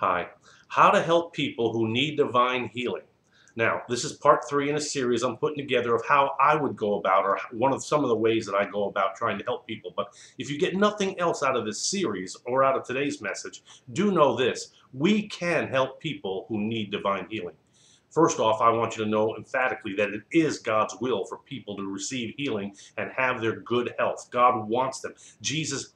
Hi. How to help people who need divine healing. Now, this is part three in a series I'm putting together of how I would go about, or one of some of the ways that I go about trying to help people. But if you get nothing else out of this series or out of today's message, do know this we can help people who need divine healing. First off, I want you to know emphatically that it is God's will for people to receive healing and have their good health. God wants them. Jesus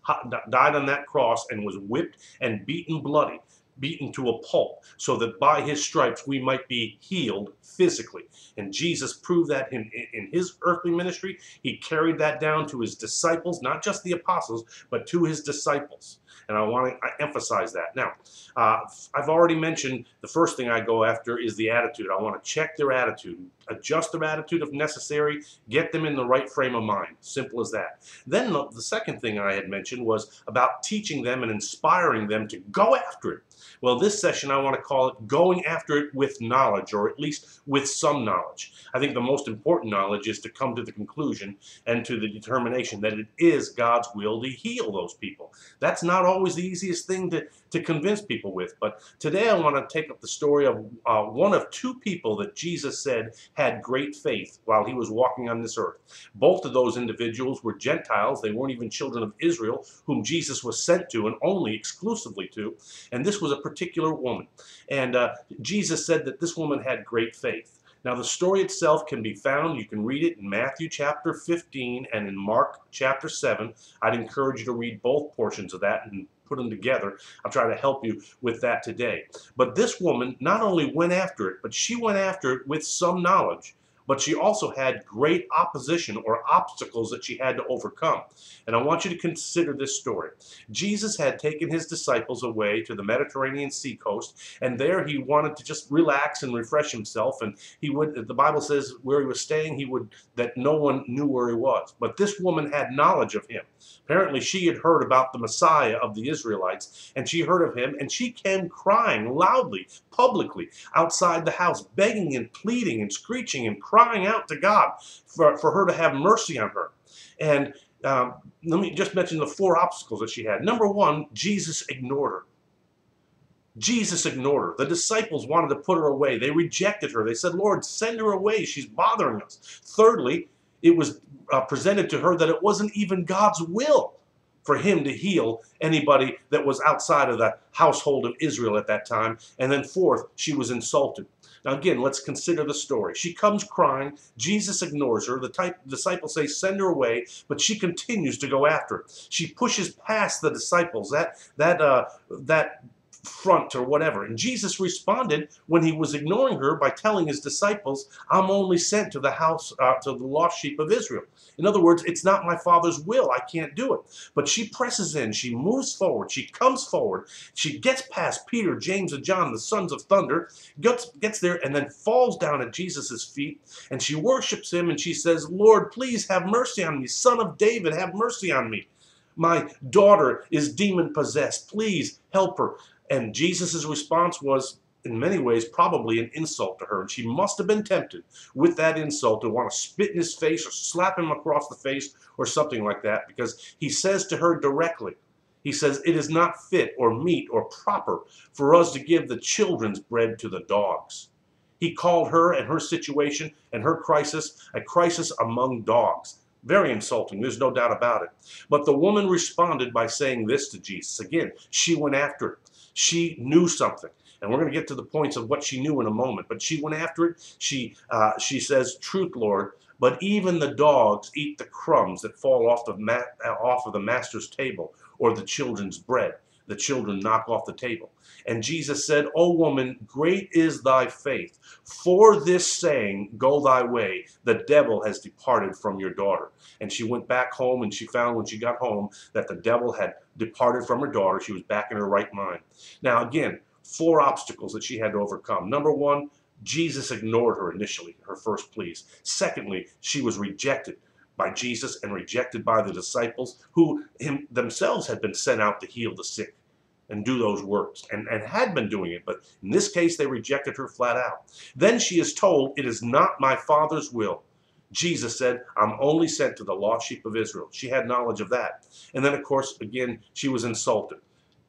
died on that cross and was whipped and beaten bloody beaten to a pulp, so that by his stripes we might be healed physically. And Jesus proved that in, in his earthly ministry. He carried that down to his disciples, not just the apostles, but to his disciples. And I want to emphasize that. Now, uh, I've already mentioned the first thing I go after is the attitude. I want to check their attitude, adjust their attitude if necessary, get them in the right frame of mind. Simple as that. Then the, the second thing I had mentioned was about teaching them and inspiring them to go after it. Well, this session I want to call it going after it with knowledge, or at least with some knowledge. I think the most important knowledge is to come to the conclusion and to the determination that it is God's will to heal those people. That's not always the easiest thing to, to convince people with, but today I want to take up the story of uh, one of two people that Jesus said had great faith while he was walking on this earth. Both of those individuals were Gentiles. They weren't even children of Israel, whom Jesus was sent to and only exclusively to. And this was a particular woman. And uh, Jesus said that this woman had great faith. Now, the story itself can be found, you can read it in Matthew chapter 15 and in Mark chapter 7. I'd encourage you to read both portions of that and put them together. I'll try to help you with that today. But this woman not only went after it, but she went after it with some knowledge but she also had great opposition or obstacles that she had to overcome. And I want you to consider this story. Jesus had taken his disciples away to the Mediterranean sea coast, and there he wanted to just relax and refresh himself. And he would, the Bible says, where he was staying, he would that no one knew where he was. But this woman had knowledge of him. Apparently, she had heard about the Messiah of the Israelites, and she heard of him, and she came crying loudly, publicly, outside the house, begging and pleading and screeching and crying out to God for, for her to have mercy on her. And um, let me just mention the four obstacles that she had. Number one, Jesus ignored her. Jesus ignored her. The disciples wanted to put her away. They rejected her. They said, Lord, send her away. She's bothering us. Thirdly, it was uh, presented to her that it wasn't even God's will for him to heal anybody that was outside of the household of Israel at that time. And then fourth, she was insulted. Now, again, let's consider the story. She comes crying. Jesus ignores her. The type, disciples say, send her away, but she continues to go after it. She pushes past the disciples. That, that, uh, that front or whatever. And Jesus responded when he was ignoring her by telling his disciples, I'm only sent to the house, uh, to the lost sheep of Israel. In other words, it's not my Father's will. I can't do it. But she presses in. She moves forward. She comes forward. She gets past Peter, James, and John, the sons of thunder, gets, gets there, and then falls down at Jesus' feet. And she worships him and she says, Lord, please have mercy on me. Son of David, have mercy on me. My daughter is demon possessed. Please help her. And Jesus' response was, in many ways, probably an insult to her. And she must have been tempted with that insult to want to spit in his face or slap him across the face or something like that because he says to her directly, he says, It is not fit or meet or proper for us to give the children's bread to the dogs. He called her and her situation and her crisis a crisis among dogs. Very insulting, there's no doubt about it. But the woman responded by saying this to Jesus. Again, she went after it. She knew something. And we're going to get to the points of what she knew in a moment. But she went after it. She, uh, she says, Truth, Lord, but even the dogs eat the crumbs that fall off of, ma- off of the master's table or the children's bread. The children knock off the table. And Jesus said, O woman, great is thy faith. For this saying, go thy way. The devil has departed from your daughter. And she went back home, and she found when she got home that the devil had departed from her daughter. She was back in her right mind. Now, again, four obstacles that she had to overcome. Number one, Jesus ignored her initially, her first pleas. Secondly, she was rejected by Jesus and rejected by the disciples who him, themselves had been sent out to heal the sick and do those works and, and had been doing it. But in this case, they rejected her flat out. Then she is told, It is not my Father's will. Jesus said, I'm only sent to the lost sheep of Israel. She had knowledge of that. And then, of course, again, she was insulted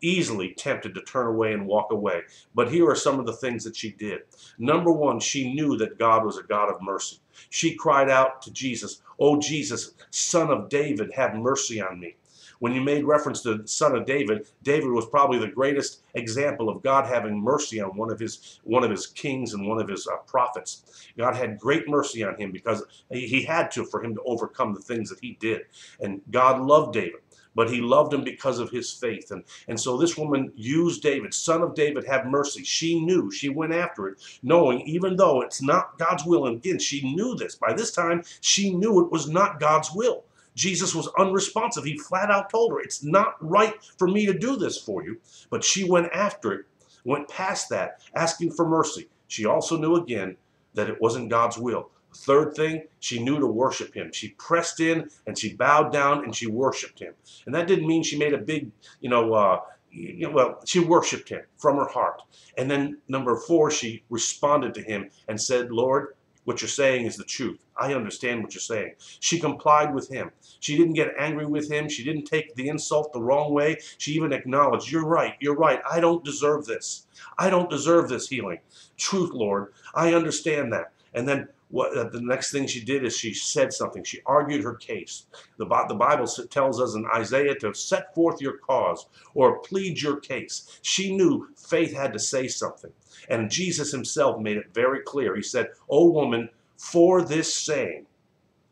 easily tempted to turn away and walk away. But here are some of the things that she did. Number one, she knew that God was a God of mercy. She cried out to Jesus, Oh, Jesus, son of David, have mercy on me. When you made reference to the son of David, David was probably the greatest example of God having mercy on one of his one of his kings and one of his uh, prophets. God had great mercy on him because he had to for him to overcome the things that he did. And God loved David but he loved him because of his faith. And, and so this woman used David, son of David, have mercy. She knew, she went after it, knowing even though it's not God's will. And again, she knew this. By this time, she knew it was not God's will. Jesus was unresponsive. He flat out told her, It's not right for me to do this for you. But she went after it, went past that, asking for mercy. She also knew again that it wasn't God's will. Third thing, she knew to worship him. She pressed in and she bowed down and she worshiped him. And that didn't mean she made a big, you know, uh, you know, well, she worshiped him from her heart. And then number four, she responded to him and said, Lord, what you're saying is the truth. I understand what you're saying. She complied with him. She didn't get angry with him. She didn't take the insult the wrong way. She even acknowledged, You're right. You're right. I don't deserve this. I don't deserve this healing. Truth, Lord. I understand that. And then what uh, the next thing she did is she said something. She argued her case. The, the Bible tells us in Isaiah to set forth your cause or plead your case. She knew faith had to say something. And Jesus himself made it very clear. He said, O woman, for this saying,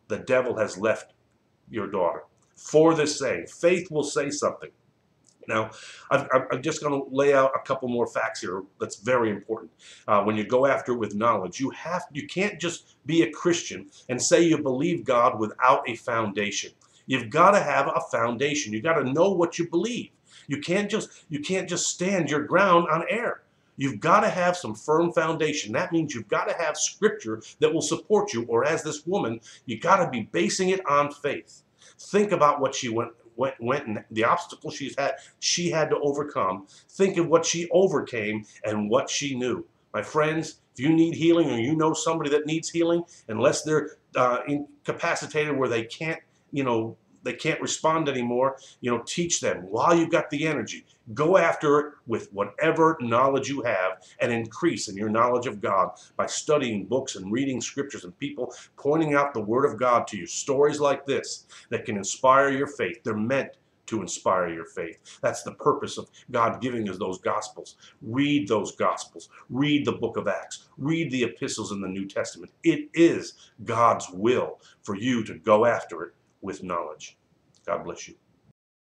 the devil has left your daughter. For this saying, faith will say something. Now, i am just going to lay out a couple more facts here that's very important. Uh, when you go after it with knowledge, you have you can't just be a Christian and say you believe God without a foundation. You've got to have a foundation. You've got to know what you believe. You can't just you can't just stand your ground on air. You've got to have some firm foundation. That means you've got to have scripture that will support you, or as this woman, you've got to be basing it on faith. Think about what she went went, went and the obstacle she's had, she had to overcome. Think of what she overcame and what she knew. My friends, if you need healing or you know somebody that needs healing, unless they're uh, incapacitated where they can't, you know, they can't respond anymore, you know, teach them while you've got the energy. Go after it with whatever knowledge you have and increase in your knowledge of God by studying books and reading scriptures and people pointing out the Word of God to you. Stories like this that can inspire your faith. They're meant to inspire your faith. That's the purpose of God giving us those Gospels. Read those Gospels. Read the book of Acts. Read the epistles in the New Testament. It is God's will for you to go after it with knowledge. God bless you.